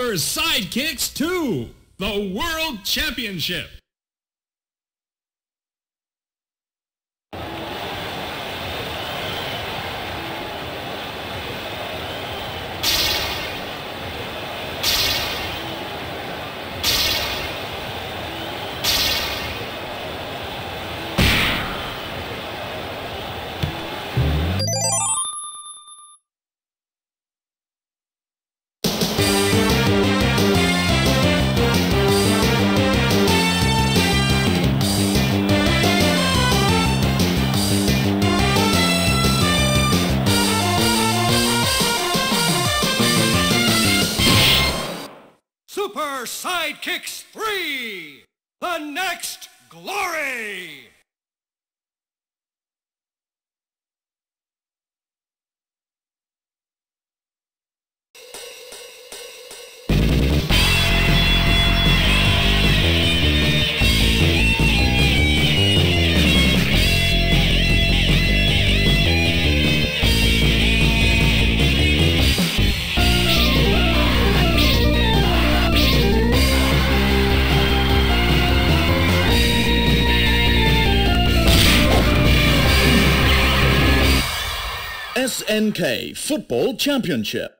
Sidekicks 2, the World Championship. Super Sidekicks 3 The Next Glory! SNK Football Championship.